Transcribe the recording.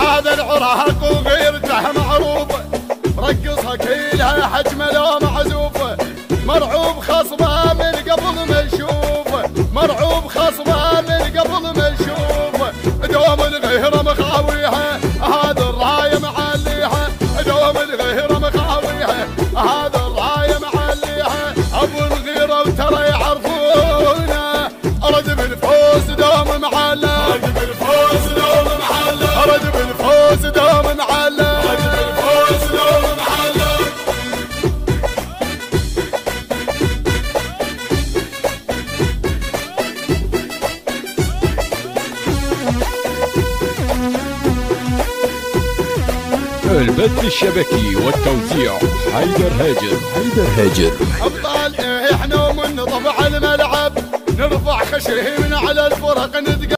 هذا العراق وغيرته معروف. رقصها كلها حجم لو معزوف. مرعوب خصمه البث الشبكي والتوزيع حيدر هاجر. حيدر هاجر. أبطال إحنا ومن طبع الملعب نرفع خشيمنا على الفرق نتقابل.